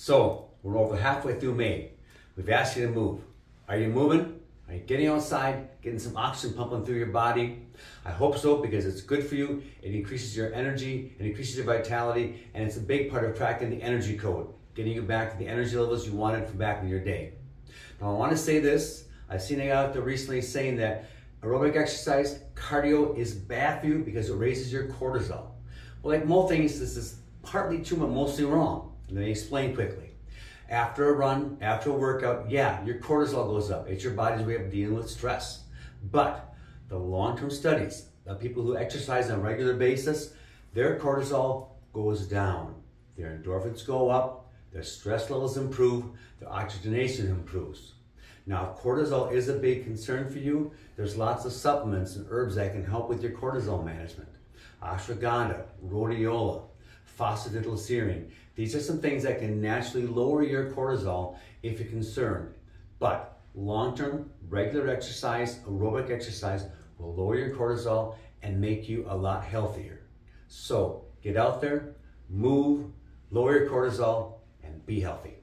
So, we're over halfway through May. We've asked you to move. Are you moving? Are you getting outside, getting some oxygen pumping through your body? I hope so because it's good for you. It increases your energy, it increases your vitality, and it's a big part of cracking the energy code, getting you back to the energy levels you wanted from back in your day. Now, I want to say this. I've seen guy out there recently saying that aerobic exercise, cardio is bad for you because it raises your cortisol. Well, like most things, this is partly true, but mostly wrong. Let me explain quickly. After a run, after a workout, yeah, your cortisol goes up. It's your body's way of dealing with stress. But the long-term studies of people who exercise on a regular basis, their cortisol goes down. Their endorphins go up, their stress levels improve, their oxygenation improves. Now, if cortisol is a big concern for you, there's lots of supplements and herbs that can help with your cortisol management. Ashwagandha, rhodiola, phosphatidylserine. These are some things that can naturally lower your cortisol if you're concerned. But long-term, regular exercise, aerobic exercise will lower your cortisol and make you a lot healthier. So get out there, move, lower your cortisol, and be healthy.